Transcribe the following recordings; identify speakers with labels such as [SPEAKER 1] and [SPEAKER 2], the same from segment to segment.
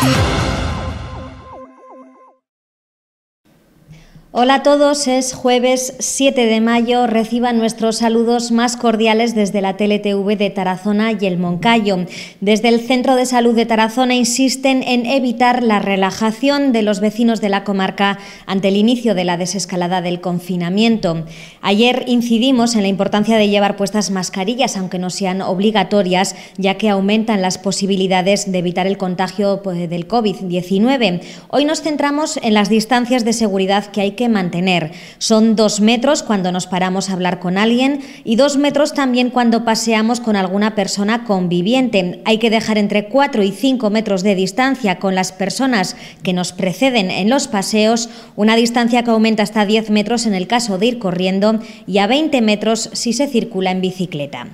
[SPEAKER 1] Thank you. Hola a todos, es jueves 7 de mayo. Reciban nuestros saludos más cordiales desde la TLTV de Tarazona y el Moncayo. Desde el Centro de Salud de Tarazona insisten en evitar la relajación de los vecinos de la comarca ante el inicio de la desescalada del confinamiento. Ayer incidimos en la importancia de llevar puestas mascarillas, aunque no sean obligatorias, ya que aumentan las posibilidades de evitar el contagio pues, del COVID-19. Hoy nos centramos en las distancias de seguridad que hay que mantener. Son dos metros cuando nos paramos a hablar con alguien y dos metros también cuando paseamos con alguna persona conviviente. Hay que dejar entre cuatro y cinco metros de distancia con las personas que nos preceden en los paseos, una distancia que aumenta hasta 10 metros en el caso de ir corriendo y a 20 metros si se circula en bicicleta.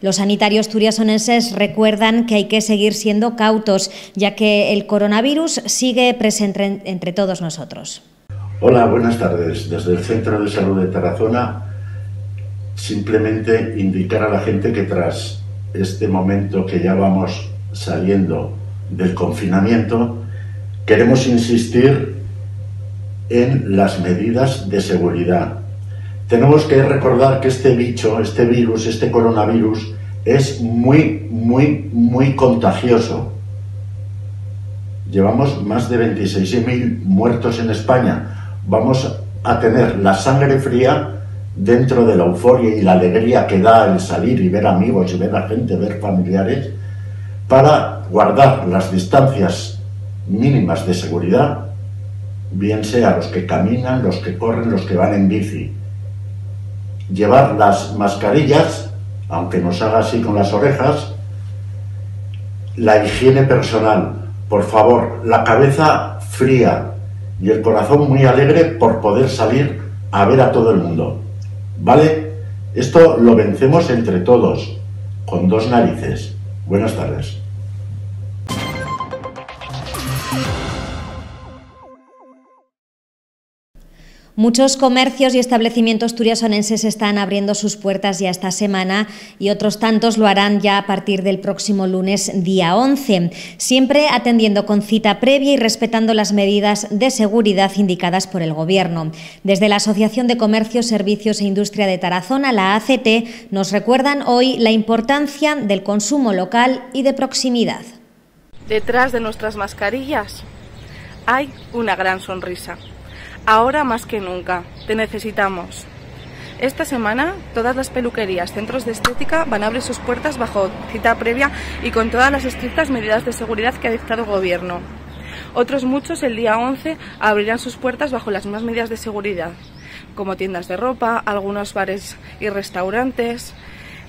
[SPEAKER 1] Los sanitarios turiasonenses recuerdan que hay que seguir siendo cautos, ya que el coronavirus sigue presente entre todos nosotros.
[SPEAKER 2] Hola, buenas tardes. Desde el Centro de Salud de Tarazona, simplemente indicar a la gente que tras este momento que ya vamos saliendo del confinamiento, queremos insistir en las medidas de seguridad. Tenemos que recordar que este bicho, este virus, este coronavirus, es muy, muy, muy contagioso. Llevamos más de 26.000 muertos en España vamos a tener la sangre fría dentro de la euforia y la alegría que da el salir y ver amigos y ver a gente, ver familiares, para guardar las distancias mínimas de seguridad, bien sea los que caminan, los que corren, los que van en bici. Llevar las mascarillas, aunque nos haga así con las orejas, la higiene personal, por favor, la cabeza fría, y el corazón muy alegre por poder salir a ver a todo el mundo. ¿Vale? Esto lo vencemos entre todos, con dos narices. Buenas tardes.
[SPEAKER 1] Muchos comercios y establecimientos turiasonenses están abriendo sus puertas ya esta semana y otros tantos lo harán ya a partir del próximo lunes día 11, siempre atendiendo con cita previa y respetando las medidas de seguridad indicadas por el Gobierno. Desde la Asociación de Comercio, Servicios e Industria de Tarazona, la ACT, nos recuerdan hoy la importancia del consumo local y de proximidad.
[SPEAKER 3] Detrás de nuestras mascarillas hay una gran sonrisa Ahora más que nunca, te necesitamos. Esta semana, todas las peluquerías, centros de estética van a abrir sus puertas bajo cita previa y con todas las estrictas medidas de seguridad que ha dictado el Gobierno. Otros muchos, el día 11, abrirán sus puertas bajo las mismas medidas de seguridad, como tiendas de ropa, algunos bares y restaurantes.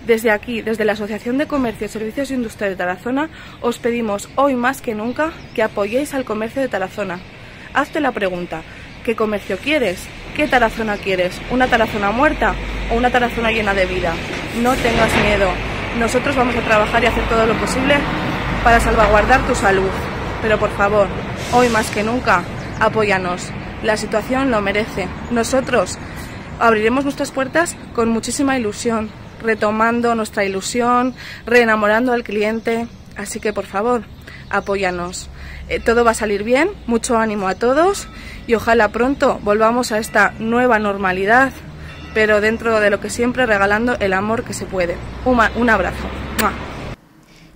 [SPEAKER 3] Desde aquí, desde la Asociación de Comercio, Servicios e Industria de Tarazona, os pedimos hoy más que nunca que apoyéis al comercio de Tarazona. Hazte la pregunta, ¿Qué comercio quieres? ¿Qué tarazona quieres? ¿Una tarazona muerta o una tarazona llena de vida? No tengas miedo. Nosotros vamos a trabajar y hacer todo lo posible para salvaguardar tu salud. Pero por favor, hoy más que nunca, apóyanos. La situación lo merece. Nosotros abriremos nuestras puertas con muchísima ilusión, retomando nuestra ilusión, reenamorando al cliente. Así que por favor, apóyanos. Eh, todo va a salir bien, mucho ánimo a todos y ojalá pronto volvamos a esta nueva normalidad, pero dentro de lo que siempre regalando el amor que se puede. Un, abrazo.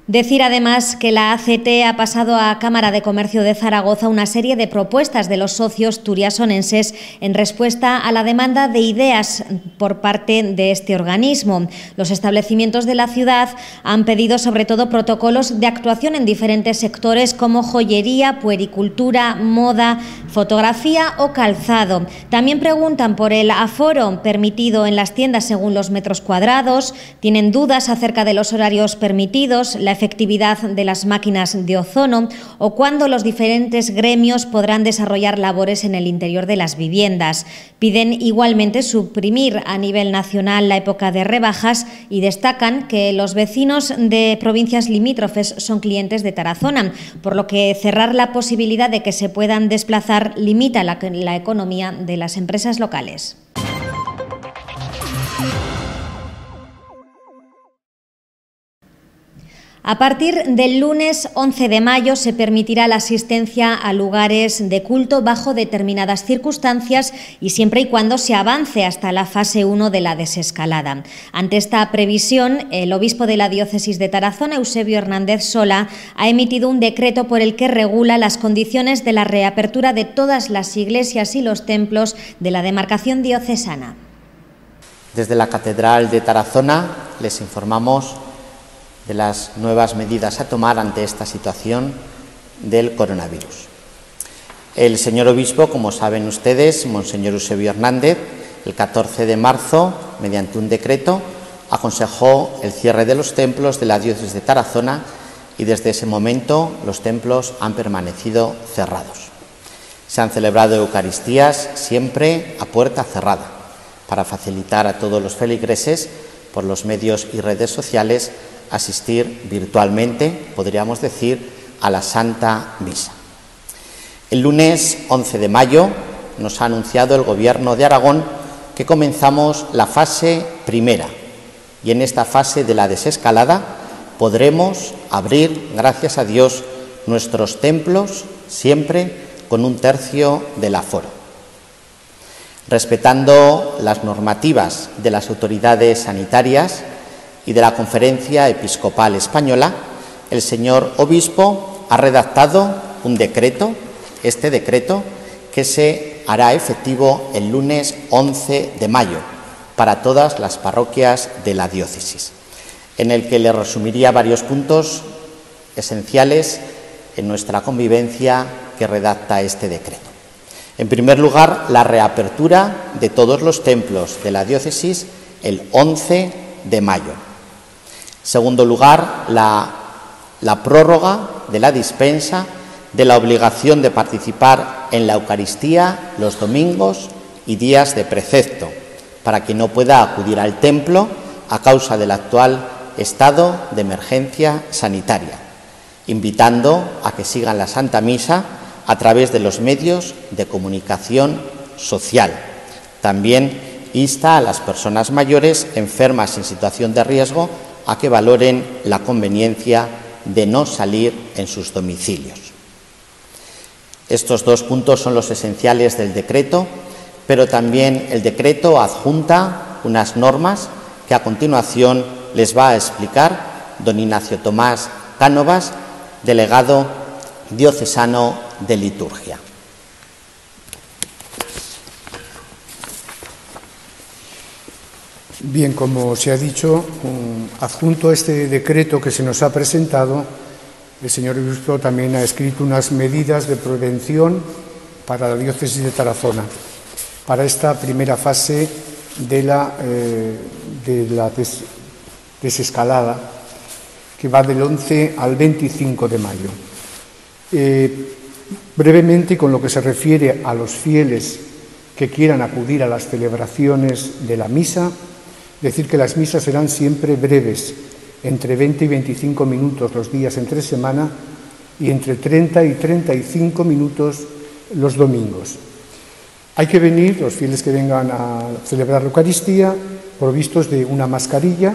[SPEAKER 1] Decir además que la ACT ha pasado a Cámara de Comercio de Zaragoza una serie de propuestas de los socios turiasonenses en respuesta a la demanda de ideas por parte de este organismo. Los establecimientos de la ciudad han pedido sobre todo protocolos de actuación en diferentes sectores como joyería, puericultura, moda, fotografía o calzado. También preguntan por el aforo permitido en las tiendas según los metros cuadrados, tienen dudas acerca de los horarios permitidos, la efectividad de las máquinas de ozono o cuándo los diferentes gremios podrán desarrollar labores en el interior de las viviendas. Piden igualmente suprimir a nivel nacional la época de rebajas y destacan que los vecinos de provincias limítrofes son clientes de Tarazona, por lo que cerrar la posibilidad de que se puedan desplazar limita la, la economía de las empresas locales. A partir del lunes 11 de mayo se permitirá la asistencia a lugares de culto bajo determinadas circunstancias y siempre y cuando se avance hasta la fase 1 de la desescalada. Ante esta previsión, el obispo de la diócesis de Tarazona, Eusebio Hernández Sola, ha emitido un decreto por el que regula las condiciones de la reapertura de todas las iglesias y los templos de la demarcación diocesana.
[SPEAKER 4] Desde la Catedral de Tarazona les informamos de las nuevas medidas a tomar ante esta situación del coronavirus. El señor obispo, como saben ustedes, Monseñor Eusebio Hernández, el 14 de marzo, mediante un decreto, aconsejó el cierre de los templos de la diócesis de Tarazona y desde ese momento los templos han permanecido cerrados. Se han celebrado Eucaristías siempre a puerta cerrada para facilitar a todos los feligreses por los medios y redes sociales asistir virtualmente, podríamos decir, a la Santa Misa. El lunes 11 de mayo nos ha anunciado el Gobierno de Aragón que comenzamos la fase primera y en esta fase de la desescalada podremos abrir, gracias a Dios, nuestros templos siempre con un tercio del aforo. Respetando las normativas de las autoridades sanitarias, y de la Conferencia Episcopal Española, el señor obispo ha redactado un decreto, este decreto, que se hará efectivo el lunes 11 de mayo para todas las parroquias de la diócesis, en el que le resumiría varios puntos esenciales en nuestra convivencia que redacta este decreto. En primer lugar, la reapertura de todos los templos de la diócesis el 11 de mayo. Segundo lugar, la, prórroga de la dispensa de la obligación de participar en la Eucaristía los domingos y días de precepto, para quien no pueda acudir al templo a causa del actual estado de emergencia sanitaria, invitando a que sigan la Santa Misa a través de los medios de comunicación social. También insta a las personas mayores enfermas en situación de riesgo a que valoren la conveniencia de no salir en sus domicilios. Estos dos puntos son los esenciales del decreto, pero también el decreto adjunta unas normas que a continuación les va a explicar don Ignacio Tomás Cánovas, delegado diocesano de liturgia.
[SPEAKER 5] Bien, como se ha dicho, adjunto a este decreto que se nos ha presentado, el señor obispo también ha escrito unas medidas de prevención para la diócesis de Tarazona, para esta primera fase de la, eh, de la desescalada, que va del 11 al 25 de mayo. Eh, brevemente, con lo que se refiere a los fieles que quieran acudir a las celebraciones de la misa, Decir que las misas serán siempre breves, entre 20 y 25 minutos los días entre semana y entre 30 y 35 minutos los domingos. Hay que venir, los fieles que vengan a celebrar la Eucaristía, provistos de una mascarilla.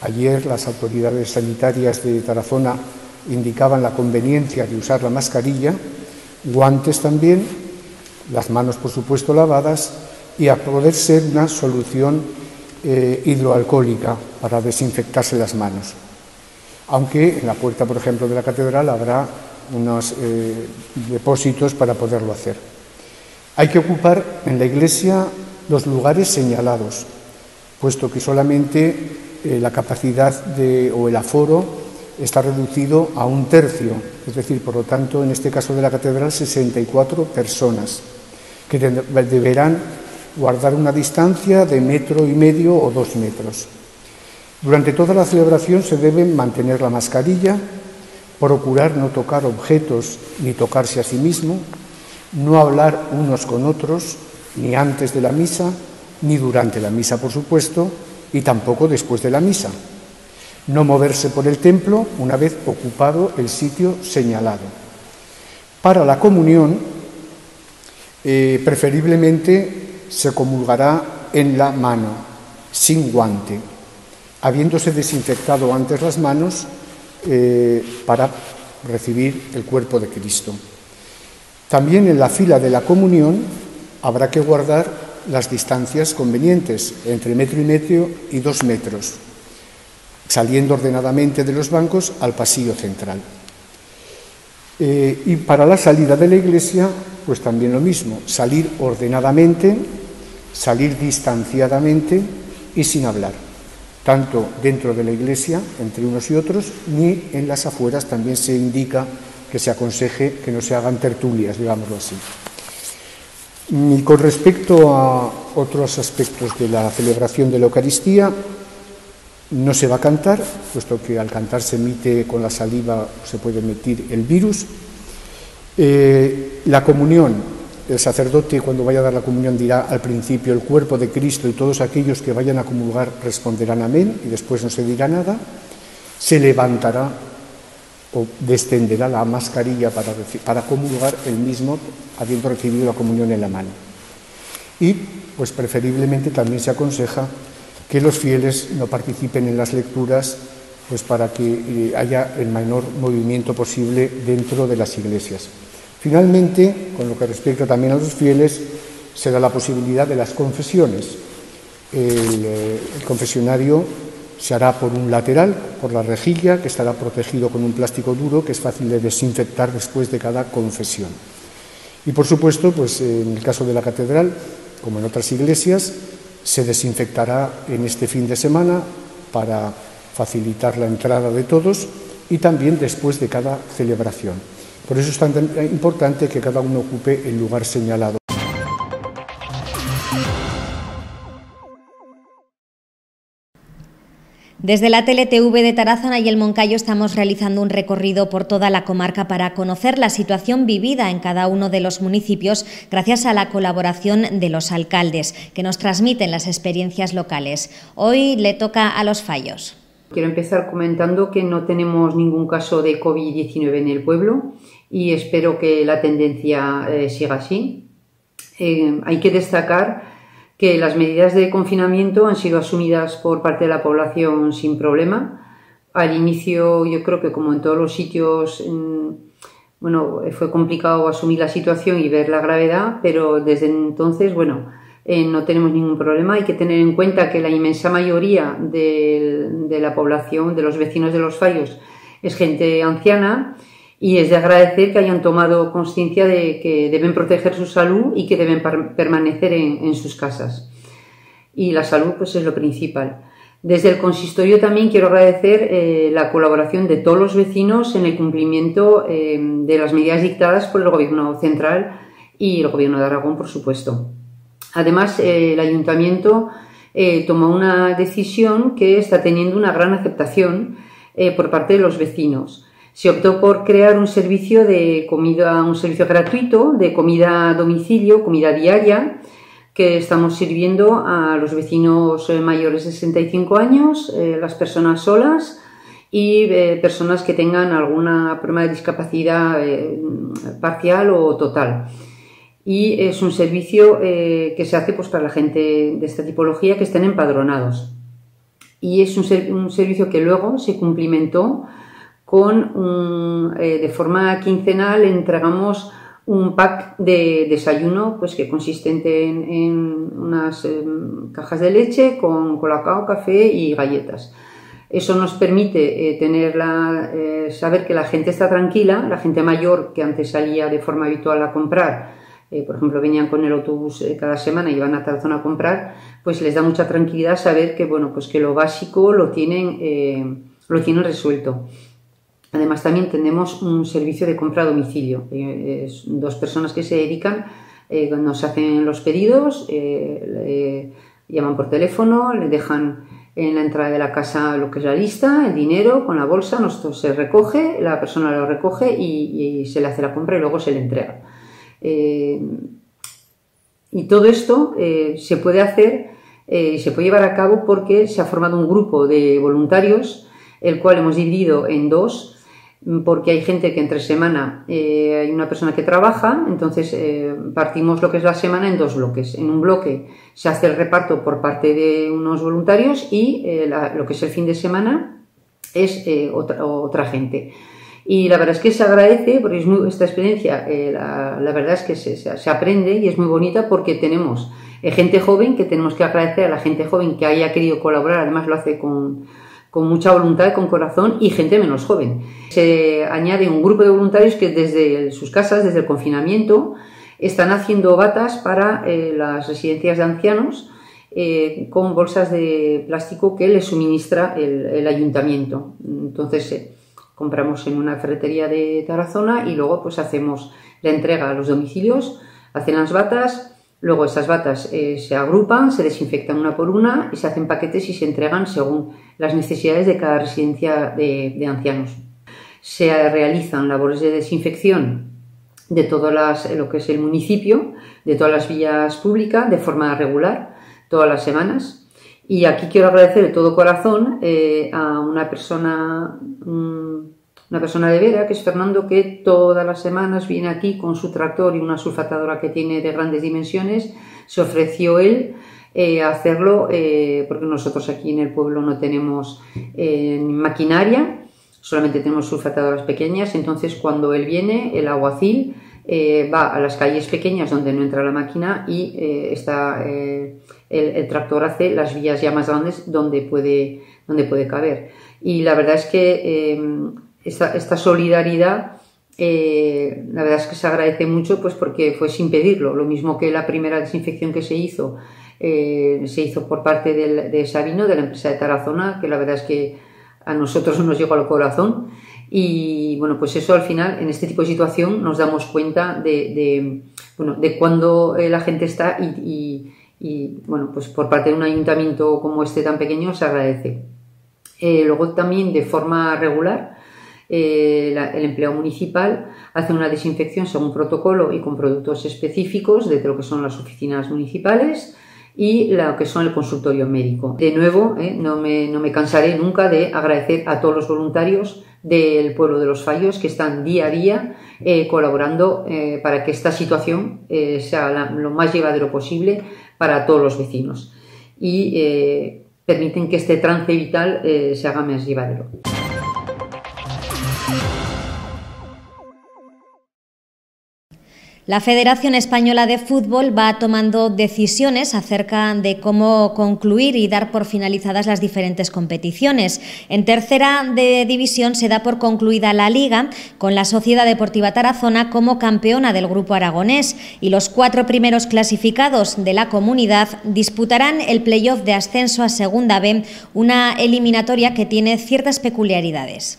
[SPEAKER 5] Ayer las autoridades sanitarias de Tarazona indicaban la conveniencia de usar la mascarilla, guantes también, las manos por supuesto lavadas y a poder ser una solución eh, hidroalcohólica para desinfectarse las manos. Aunque en la puerta, por ejemplo, de la catedral habrá unos eh, depósitos para poderlo hacer. Hay que ocupar en la iglesia los lugares señalados, puesto que solamente eh, la capacidad de, o el aforo está reducido a un tercio, es decir, por lo tanto, en este caso de la catedral, 64 personas que deberán guardar una distancia de metro y medio o dos metros. Durante toda la celebración se debe mantener la mascarilla, procurar no tocar objetos ni tocarse a sí mismo, no hablar unos con otros, ni antes de la misa, ni durante la misa, por supuesto, y tampoco después de la misa. No moverse por el templo una vez ocupado el sitio señalado. Para la comunión, eh, preferiblemente se comulgará en la mano, sin guante. Habiéndose desinfectado antes las manos, eh, para recibir el cuerpo de Cristo. También en la fila de la comunión habrá que guardar las distancias convenientes entre metro y medio y dos metros, saliendo ordenadamente de los bancos al pasillo central. Eh, y para la salida de la iglesia, pues también lo mismo, salir ordenadamente, salir distanciadamente y sin hablar, tanto dentro de la iglesia, entre unos y otros, ni en las afueras también se indica que se aconseje que no se hagan tertulias, digámoslo así. Y con respecto a otros aspectos de la celebración de la Eucaristía, no se va a cantar, puesto que al cantar se emite con la saliva, se puede emitir el virus. Eh, la comunión, el sacerdote cuando vaya a dar la comunión dirá al principio el cuerpo de Cristo y todos aquellos que vayan a comulgar responderán amén y después no se dirá nada. Se levantará o descenderá la mascarilla para, para comulgar el mismo habiendo recibido la comunión en la mano. Y pues preferiblemente también se aconseja que los fieles no participen en las lecturas pues para que eh, haya el menor movimiento posible dentro de las iglesias. Finalmente, con lo que respecta también a los fieles, se da la posibilidad de las confesiones. El, eh, el, confesionario se hará por un lateral, por la rejilla, que estará protegido con un plástico duro que es fácil de desinfectar después de cada confesión. Y por supuesto, pues en el caso de la catedral, como en otras iglesias, se desinfectará en este fin de semana para facilitar la entrada de todos y también después de cada celebración. Por eso es tan importante que cada uno ocupe el lugar señalado.
[SPEAKER 1] Desde la TLTV de Tarazona y el Moncayo estamos realizando un recorrido por toda la comarca para conocer la situación vivida en cada uno de los municipios gracias a la colaboración de los alcaldes que nos transmiten las experiencias locales. Hoy le toca a los fallos.
[SPEAKER 6] Quiero empezar comentando que no tenemos ningún caso de COVID-19 en el pueblo y espero que la tendencia eh, siga así. Eh, hay que destacar que las medidas de confinamiento han sido asumidas por parte de la población sin problema. Al inicio, yo creo que como en todos los sitios, bueno, fue complicado asumir la situación y ver la gravedad, pero desde entonces, bueno, eh, no tenemos ningún problema. Hay que tener en cuenta que la inmensa mayoría de, de la población, de los vecinos de los fallos, es gente anciana y es de agradecer que hayan tomado conciencia de que deben proteger su salud y que deben permanecer en, sus casas. Y la salud pues es lo principal. Desde el consistorio también quiero agradecer eh, la colaboración de todos los vecinos en el cumplimiento eh, de las medidas dictadas por el Gobierno central y el Gobierno de Aragón, por supuesto. Además, eh, el Ayuntamiento tomó una decisión que está teniendo una gran aceptación por parte de los vecinos se optó por crear un servicio de comida, un servicio gratuito de comida a domicilio, comida diaria, que estamos sirviendo a los vecinos eh, mayores de 65 años, eh, las personas solas y eh, personas que tengan alguna problema de discapacidad parcial o total. Y es un servicio que se hace pues, para la gente de esta tipología que estén empadronados. Y es un, un servicio que luego se cumplimentó con un, eh, de forma quincenal entregamos un pack de desayuno pues que consistente en, unas em, cajas de leche con colacao, café y galletas. Eso nos permite eh, tener la, eh, saber que la gente está tranquila, la gente mayor que antes salía de forma habitual a comprar, por ejemplo, venían con el autobús cada semana y iban a Tarazona a comprar, pues les da mucha tranquilidad saber que, bueno, pues que lo básico lo tienen, lo tienen resuelto. Además, también tenemos un servicio de compra a domicilio. Eh, dos personas que se dedican, eh, nos hacen los pedidos, eh, llaman por teléfono, le dejan en la entrada de la casa lo que es la lista, el dinero con la bolsa, nosotros se recoge, la persona lo recoge y, se le hace la compra y luego se le entrega. y todo esto se puede hacer y se puede llevar a cabo porque se ha formado un grupo de voluntarios, el cual hemos dividido en dos, porque hay gente que entre semana eh, hay una persona que trabaja, entonces eh, partimos lo que es la semana en dos bloques. En un bloque se hace el reparto por parte de unos voluntarios y eh, lo que es el fin de semana es otra, gente. Y la verdad es que se agradece, porque es muy, esta experiencia, la, la, verdad es que se, se, aprende y es muy bonita porque tenemos gente joven, que tenemos que agradecer a la gente joven que haya querido colaborar, además lo hace con, con mucha voluntad con corazón, y gente menos joven. Se añade un grupo de voluntarios que desde sus casas, desde el confinamiento, están haciendo batas para eh, las residencias de ancianos eh, con bolsas de plástico que les suministra el, ayuntamiento. Entonces eh, compramos en una ferretería de Tarazona y luego pues hacemos la entrega a los domicilios, hacen las batas, luego esas batas se agrupan, se desinfectan una por una y se hacen paquetes y se entregan según las necesidades de cada residencia de, de ancianos. Se realizan labores de desinfección de todo las, lo que es el municipio, de todas las vías públicas, de forma regular, todas las semanas. Y aquí quiero agradecer de todo corazón eh, a una persona, una persona de Vera, que es Fernando, que todas las semanas viene aquí con su tractor y una sulfatadora que tiene de grandes dimensiones. Se ofreció él eh, hacerlo eh, porque nosotros aquí en el pueblo no tenemos maquinaria solamente tenemos sulfatadoras pequeñas, entonces cuando él viene, el aguacil eh, va a las calles pequeñas donde no entra la máquina y eh, está, eh, el, tractor hace las vías ya más grandes donde puede, donde puede caber. Y la verdad es que esta, solidaridad, la verdad es que se agradece mucho pues porque fue sin pedirlo, lo mismo que la primera desinfección que se hizo. se hizo por parte de Sabino, de la empresa de Tarazona, que la verdad es que a nosotros nos llegó al corazón y bueno, pues eso al final, en este tipo de situación, nos damos cuenta de, bueno, de cuando eh, la gente está y, y, bueno, pues por parte de un ayuntamiento como este tan pequeño se agradece. Eh, luego también de forma regular, eh, el empleo municipal hace una desinfección según protocolo y con productos específicos de lo que son las oficinas municipales y lo que son el consultorio médico. De nuevo, eh, no, me, no, me, cansaré nunca de agradecer a todos los voluntarios del pueblo de los Fallos que están día a día eh, colaborando eh, para que esta situación sea lo más llevadero posible para todos los vecinos y permiten que este trance vital se haga más llevadero.
[SPEAKER 1] La Federación Española de Fútbol va tomando decisiones acerca de cómo concluir y dar por finalizadas las diferentes competiciones. En tercera de división se da por concluida la liga con la Sociedad Deportiva Tarazona como campeona del grupo aragonés y los cuatro primeros clasificados de la comunidad disputarán el playoff de ascenso a Segunda B, una eliminatoria que tiene ciertas peculiaridades.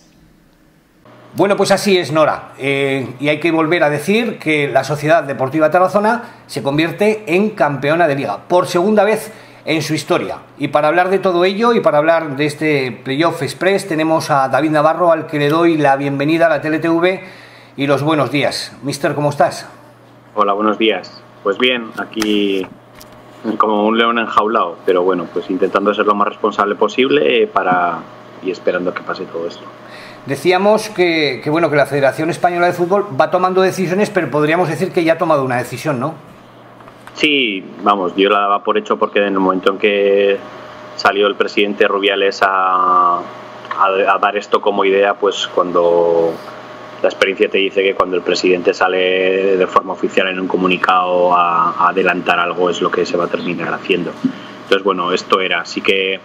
[SPEAKER 7] Bueno, pues así es, Nora. Eh, y hay que volver a decir que la Sociedad Deportiva Tarazona se convierte en campeona de liga por segunda vez en su historia. Y para hablar de todo ello y para hablar de este Playoff Express tenemos a David Navarro al que le doy la bienvenida a la TLTV y los buenos días. Mister, ¿cómo estás?
[SPEAKER 8] Hola, buenos días. Pues bien, aquí como un león enjaulado, pero bueno, pues intentando ser lo más responsable posible para y esperando que pase todo esto.
[SPEAKER 7] Decíamos que, bueno, que la Federación Española de Fútbol va tomando decisiones, pero podríamos decir que ya ha tomado una decisión, ¿no?
[SPEAKER 8] Sí, vamos, yo la daba por hecho porque en el momento en que salió el presidente Rubiales a, dar esto como idea, pues cuando la experiencia te dice que cuando el presidente sale de forma oficial en un comunicado a, a adelantar algo es lo que se va a terminar haciendo. Entonces, bueno, esto era. Así que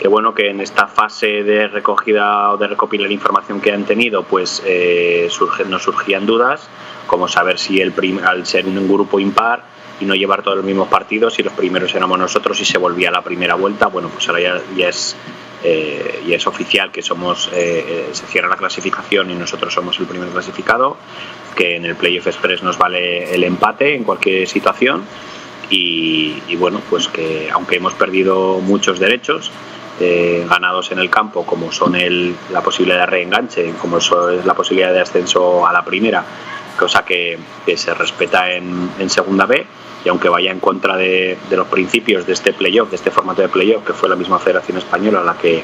[SPEAKER 8] que bueno que en esta fase de recogida o de recopilar información que han tenido pues eh, nos surgían dudas como saber si el al ser un grupo impar y no llevar todos los mismos partidos si los primeros éramos nosotros y se volvía la primera vuelta bueno pues ahora ya, es eh, es oficial que somos eh, se cierra la clasificación y nosotros somos el primer clasificado que en el playoff express nos vale el empate en cualquier situación y, y bueno pues que aunque hemos perdido muchos derechos eh, ganados en el campo, como son el, la posibilidad de reenganche, como es la posibilidad de ascenso a la primera, cosa que, se respeta en, en, Segunda B, y aunque vaya en contra de, los principios de este playoff, de este formato de playoff, que fue la misma Federación Española la que,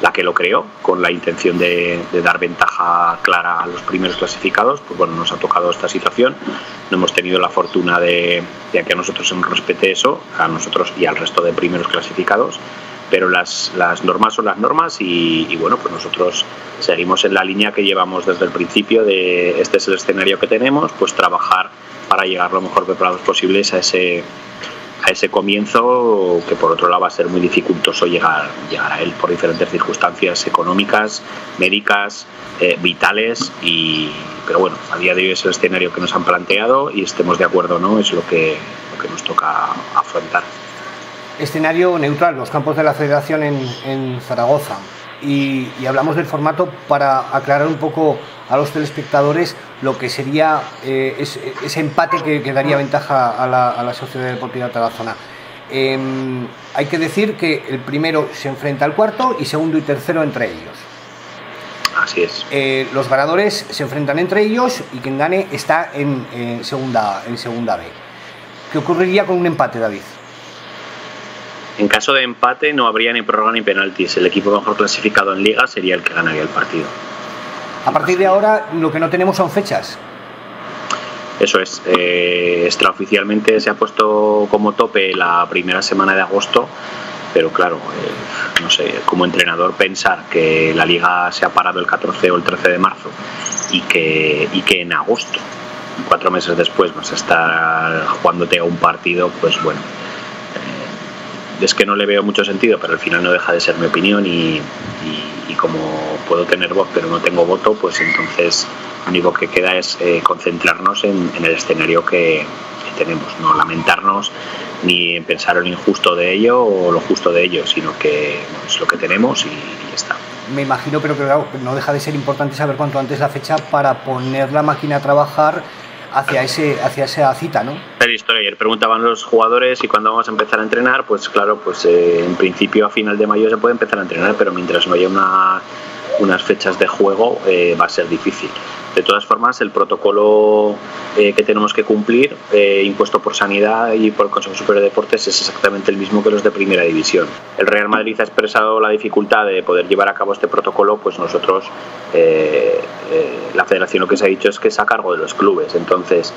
[SPEAKER 8] la que lo creó, con la intención de, dar ventaja clara a los primeros clasificados, pues bueno, nos ha tocado esta situación, no hemos tenido la fortuna de, de que a nosotros se nos respete eso, a nosotros y al resto de primeros clasificados, pero las, las normas son las normas y, bueno, pues nosotros seguimos en la línea que llevamos desde el principio de este es el escenario que tenemos, pues trabajar para llegar lo mejor preparados posibles a ese a ese comienzo que por otro lado va a ser muy dificultoso llegar, llegar a él por diferentes circunstancias económicas, médicas, eh, vitales y pero bueno, a día de hoy es el escenario que nos han planteado y estemos de acuerdo no es lo que, lo que nos toca afrontar.
[SPEAKER 7] Escenario neutral, los campos de la federación en, en Zaragoza y, hablamos del formato para aclarar un poco a los telespectadores lo que sería eh, ese, empate que, daría ventaja a la, Sociedad Deportiva Tarazona. Eh, hay que decir que el primero se enfrenta al cuarto y segundo y tercero entre ellos.
[SPEAKER 8] Así es.
[SPEAKER 7] Eh, los ganadores se enfrentan entre ellos y quien gane está en, segunda, en segunda B. ¿Qué ocurriría con un empate, David?
[SPEAKER 8] En caso de empate no habría ni prórroga ni penaltis. El equipo mejor clasificado en liga sería el que ganaría el partido.
[SPEAKER 7] A partir de ahora lo que no tenemos son fechas.
[SPEAKER 8] Eso es. Eh, extraoficialmente se ha puesto como tope la primera semana de agosto, pero claro, eh, no sé, como entrenador pensar que la liga se ha parado el 14 o el 13 de marzo y que, y que en agosto, cuatro meses después, vas a estar jugándote a un partido, pues bueno, es que no le veo mucho sentido, pero al final no deja de ser mi opinión y, como puedo tener voz pero no tengo voto, pues entonces lo único que queda es eh, concentrarnos en, el escenario que, tenemos, no lamentarnos ni en pensar lo injusto de ello o lo justo de ello, sino que es lo que tenemos y, está.
[SPEAKER 7] Me imagino, pero que no deja de ser importante saber cuánto antes la fecha para poner la máquina a trabajar hacia, ese, hacia esa cita, ¿no?
[SPEAKER 8] La historia. Ayer preguntaban los jugadores y cuándo vamos a empezar a entrenar, pues claro, pues eh, en principio a final de mayo se puede empezar a entrenar, pero mientras no haya una, unas fechas de juego eh, va a ser difícil. De todas formas, el protocolo eh, que tenemos que cumplir, eh, impuesto por Sanidad y por el Consejo Superior de Deportes, es exactamente el mismo que los de Primera División. El Real Madrid ha expresado la dificultad de poder llevar a cabo este protocolo, pues nosotros, eh, la federación lo que se ha dicho es que es a cargo de los clubes. Entonces,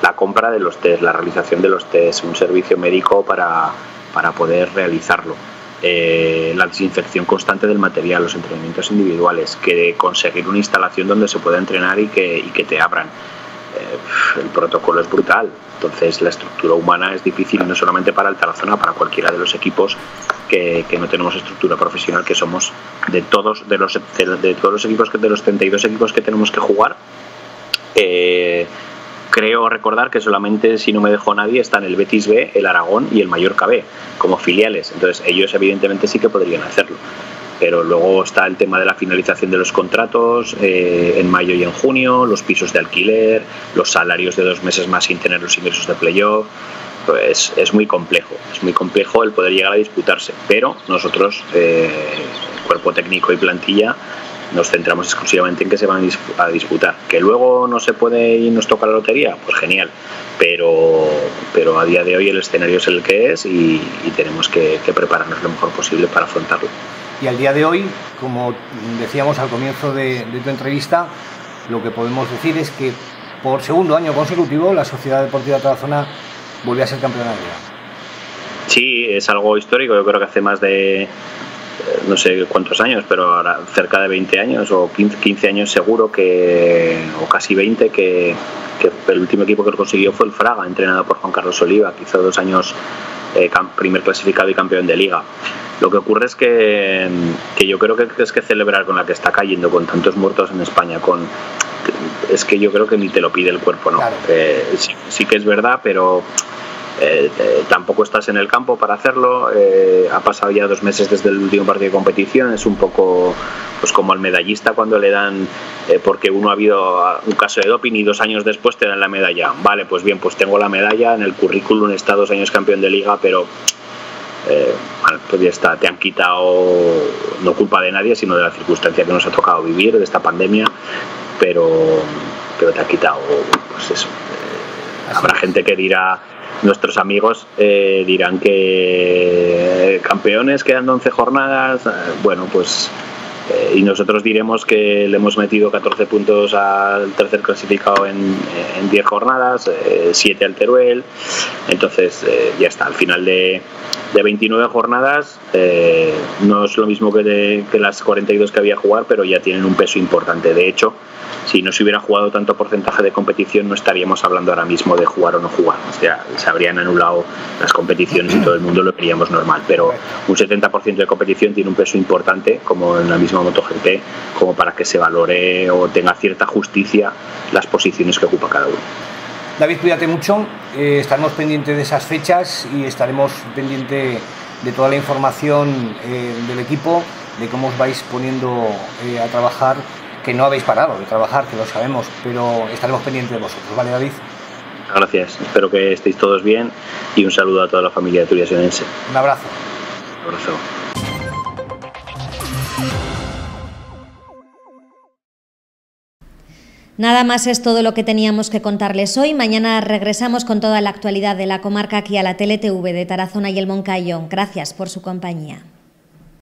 [SPEAKER 8] la compra de los test, la realización de los test, un servicio médico para, para poder realizarlo. Eh, la desinfección constante del material, los entrenamientos individuales, que conseguir una instalación donde se pueda entrenar y que, y que te abran. Eh, el protocolo es brutal, entonces la estructura humana es difícil no solamente para el Tarazona, para cualquiera de los equipos que, que no tenemos estructura profesional, que somos de todos, de los, de, todos los equipos, de los 32 equipos que tenemos que jugar. Eh, creo recordar que solamente, si no me dejó nadie, están el Betis B, el Aragón y el Mallorca B como filiales. Entonces ellos evidentemente sí que podrían hacerlo. Pero luego está el tema de la finalización de los contratos eh, en mayo y en junio, los pisos de alquiler, los salarios de dos meses más sin tener los ingresos de playoff. Pues es muy complejo, es muy complejo el poder llegar a disputarse. Pero nosotros, eh, cuerpo técnico y plantilla, nos centramos exclusivamente en que se van a disputar. Que luego no se puede y nos toca la lotería, pues genial. Pero, pero a día de hoy el escenario es el que es y, tenemos que, prepararnos lo mejor posible para afrontarlo.
[SPEAKER 7] Y al día de hoy, como decíamos al comienzo de, tu entrevista, lo que podemos decir es que por segundo año consecutivo la Sociedad Deportiva Tarazona vuelve a ser campeona de liga.
[SPEAKER 8] Sí, es algo histórico. Yo creo que hace más de no sé cuántos años, pero ahora cerca de 20 años o 15, años seguro que, o casi 20, que, el último equipo que lo consiguió fue el Fraga, entrenado por Juan Carlos Oliva, que hizo dos años eh, primer clasificado y campeón de liga. Lo que ocurre es que, yo creo que es que celebrar con la que está cayendo, con tantos muertos en España, con es que yo creo que ni te lo pide el cuerpo, ¿no? Eh, sí, que es verdad, pero eh, eh, tampoco estás en el campo para hacerlo. Eh, ha pasado ya dos meses desde el último partido de competición. Es un poco pues como al medallista cuando le dan, porque uno ha habido un caso de doping y dos años después te dan la medalla. Vale, pues bien, pues tengo la medalla en el currículum, está dos años campeón de liga, pero pues ya está, te han quitado, no culpa de nadie, sino de la circunstancia que nos ha tocado vivir, de esta pandemia, pero, pero te ha quitado, pues eso. Habrá gente que dirá nuestros amigos eh, dirán que campeones quedando 11 jornadas, eh, bueno, pues eh, y nosotros diremos que le hemos metido 14 puntos al tercer clasificado en, en 10 jornadas, 7 al Teruel, entonces ya está, al final de, de 29 jornadas eh, no es lo mismo que, que las 42 que había a jugar, pero ya tienen un peso importante. De hecho, si no se hubiera jugado tanto porcentaje de competición, no estaríamos hablando ahora mismo de jugar o no jugar. O sea, se habrían anulado las competiciones y todo el mundo lo veríamos normal. Pero un 70% de competición tiene un peso importante, como en la misma MotoGP, como para que se valore o tenga cierta justicia las posiciones que ocupa cada uno.
[SPEAKER 7] David, cuídate mucho, eh, estaremos pendientes de esas fechas y estaremos pendientes de toda la información eh, del equipo, de cómo os vais poniendo eh, a trabajar, que no habéis parado de trabajar, que lo sabemos, pero estaremos pendientes de vosotros, ¿vale David?
[SPEAKER 8] Gracias, espero que estéis todos bien y un saludo a toda la familia de Turiasionense.
[SPEAKER 7] Un abrazo.
[SPEAKER 8] Un abrazo.
[SPEAKER 1] Nada más es todo lo que teníamos que contarles hoy. Mañana regresamos con toda la actualidad de la comarca aquí a la TLTV de Tarazona y el Moncayo. Gracias por su compañía.